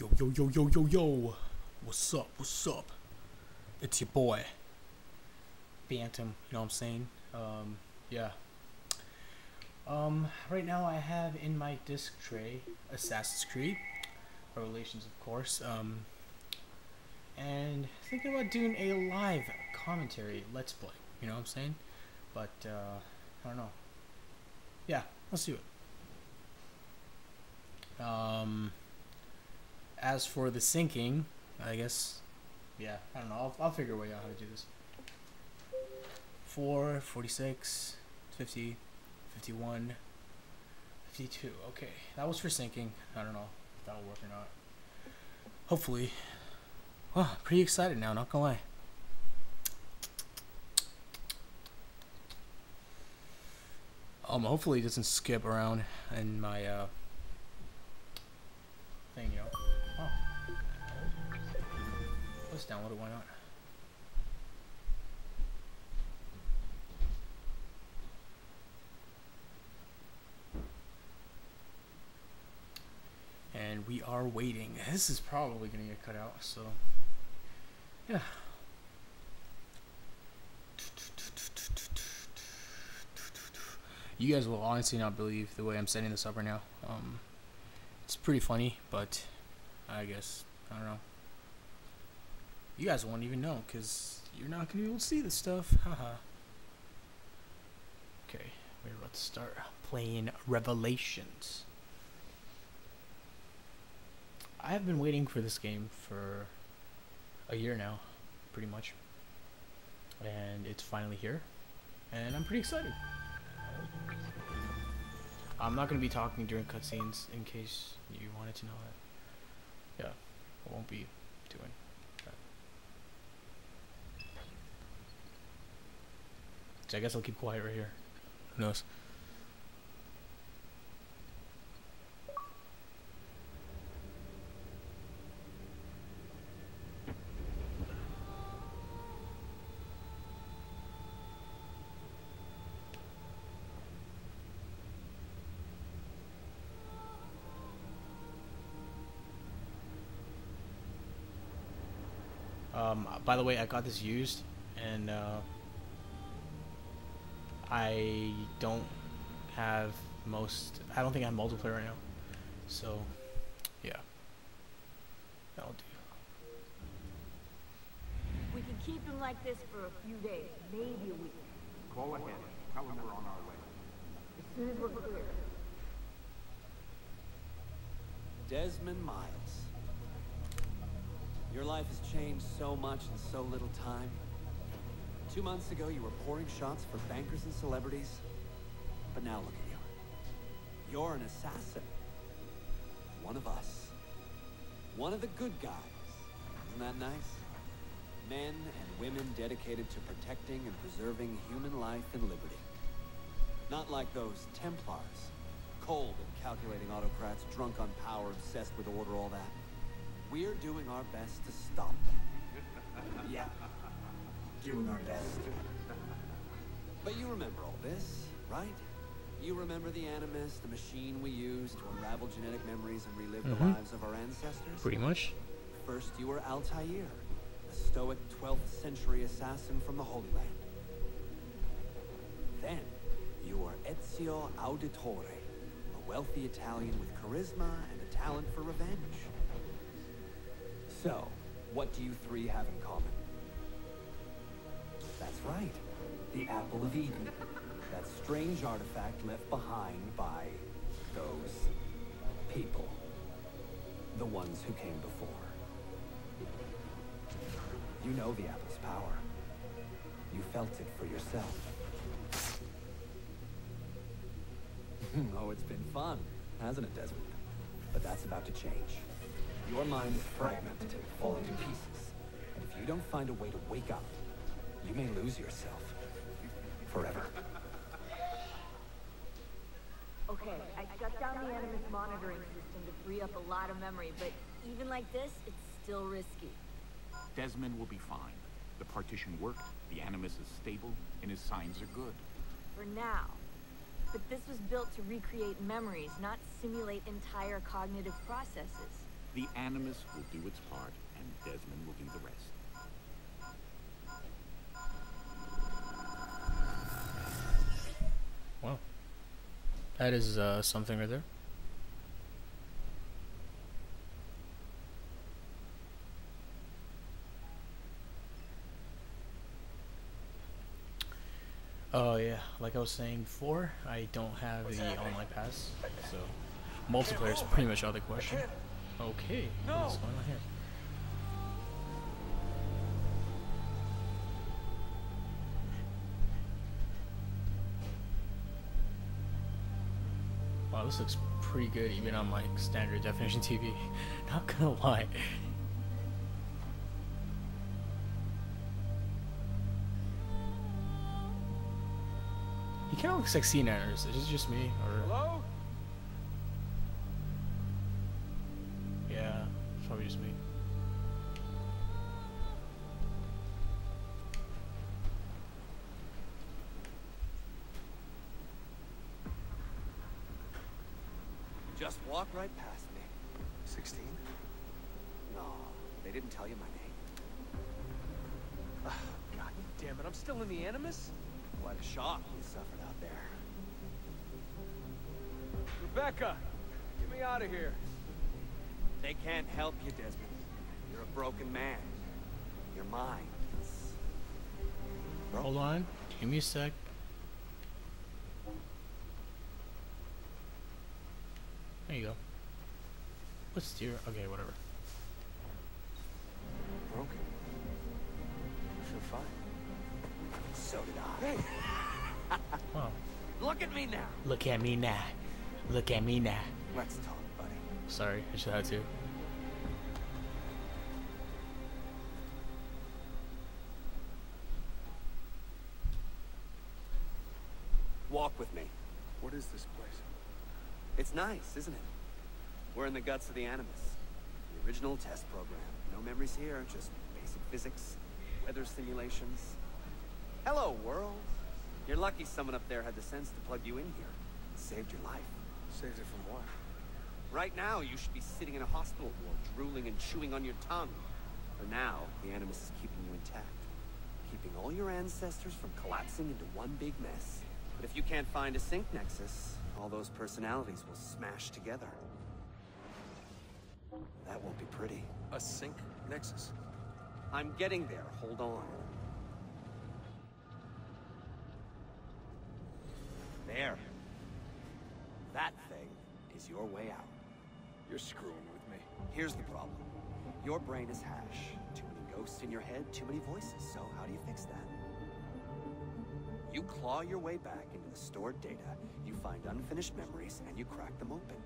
Yo, yo, yo, yo, yo, yo. What's up? What's up? It's your boy, Phantom. You know what I'm saying? Um, yeah. Um, right now I have in my disc tray Assassin's Creed, Revelations, of course. Um, and thinking about doing a live commentary, let's play. You know what I'm saying? But uh, I don't know. Yeah, let's do it. Um, as for the syncing, I guess, yeah, I don't know. I'll, I'll figure a way out how to do this. 4, 46, 50, 51, 52. Okay, that was for syncing. I don't know if that'll work or not. Hopefully. Well, pretty excited now, not gonna lie. Um, hopefully it doesn't skip around in my, uh, thing, you know. Let's download it, why not? And we are waiting. This is probably gonna get cut out, so yeah. You guys will honestly not believe the way I'm setting this up right now. Um, it's pretty funny, but I guess I don't know. You guys won't even know because you're not gonna be able to see this stuff. Haha. okay, we're about to start playing Revelations. I have been waiting for this game for a year now, pretty much. And it's finally here. And I'm pretty excited. I'm not going to be talking during cutscenes in case you wanted to know that. Yeah, I won't be doing that. So I guess I'll keep quiet right here. Who knows? Um, by the way, I got this used, and uh, I don't have most. I don't think I have multiplayer right now, so yeah, that'll do. We can keep him like this for a few days, maybe a week. Call ahead. Tell them we're on our way. As soon as we're clear. Desmond Miles. Your life has changed so much in so little time. Two months ago, you were pouring shots for bankers and celebrities. But now look at you. You're an assassin. One of us. One of the good guys. Isn't that nice? Men and women dedicated to protecting and preserving human life and liberty. Not like those Templars. Cold and calculating autocrats, drunk on power, obsessed with order, all that. We're doing our best to stop them. Yeah. Doing our best. But you remember all this, right? You remember the Animus, the machine we used to unravel genetic memories and relive the Mhm. lives of our ancestors? Pretty much. First, you were Altair, a stoic 12th century assassin from the Holy Land. Then, you were Ezio Auditore, a wealthy Italian with charisma and a talent for revenge. So, what do you three have in common? Right, the Apple of Eden. That strange artifact left behind by those people. The ones who came before. You know the apple's power. You felt it for yourself. oh, it's been fun, hasn't it, Desmond? But that's about to change. Your mind is fragmented, falling to pieces. And if you don't find a way to wake up, you may lose yourself. Forever. Okay, I shut down the Animus monitoring system to free up a lot of memory, but even like this, it's still risky. Desmond will be fine. The partition worked, the Animus is stable, and his signs are good. For now. But this was built to recreate memories, not simulate entire cognitive processes. The Animus will do its part, and Desmond will do the rest. That is uh, something right there. Oh yeah, like I was saying before, I don't have the online pass, so multiplayer is pretty much out of the question. Okay, what's going on here? Wow, this looks pretty good even on my standard definition TV. Not gonna lie. He kind of looks like C9ers. Is this just me? Or Hello? yeah, it's probably just me. Just walk right past me. 16? No, they didn't tell you my name. God damn it, I'm still in the Animus? What a shock you suffered out there. Rebecca! Get me out of here. They can't help you, Desmond. You're a broken man. Your mind is... Hold on, give me a sec. There you go. What's steer? Okay, whatever. Broken. I feel fine. So did I. Hey! Wow. Look at me now! Look at me now. Look at me now. Let's talk, buddy. Sorry, I just had to. It's nice, isn't it? We're in the guts of the Animus. The original test program. No memories here, just basic physics, weather simulations. Hello, world. You're lucky someone up there had the sense to plug you in here. It saved your life. Saved it from what? Right now, you should be sitting in a hospital ward, drooling and chewing on your tongue. For now, the Animus is keeping you intact. Keeping all your ancestors from collapsing into one big mess. But if you can't find a sync nexus, all those personalities will smash together. That won't be pretty. A sync nexus? I'm getting there. Hold on. There. That thing is your way out. You're screwing with me. Here's the problem. Your brain is hash. Too many ghosts in your head, too many voices. So how do you fix that? You claw your way back into the stored data, you find unfinished memories, and you crack them open.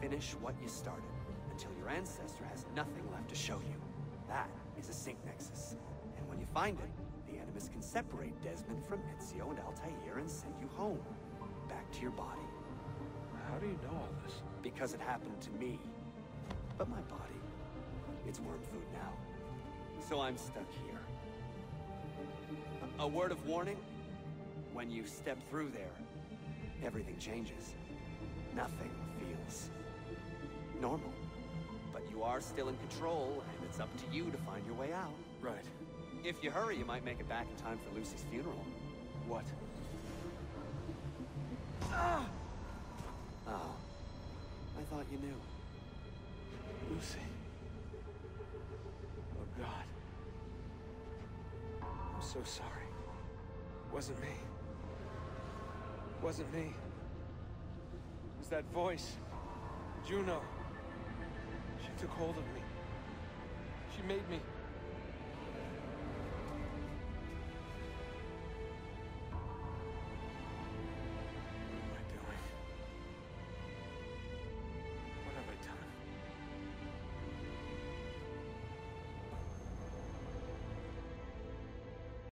Finish what you started, until your ancestor has nothing left to show you. That is a sync nexus. And when you find it, the Animus can separate Desmond from Ezio and Altair and send you home. Back to your body. How do you know all this? Because it happened to me. But my body, it's worm food now. So I'm stuck here. A, word of warning? When you step through there, everything changes. Nothing feels normal. But you are still in control, and it's up to you to find your way out. Right. If you hurry, you might make it back in time for Lucy's funeral. What? Oh. I thought you knew. Lucy. So sorry. Wasn't me. Wasn't me. It was that voice. Juno. She took hold of me. She made me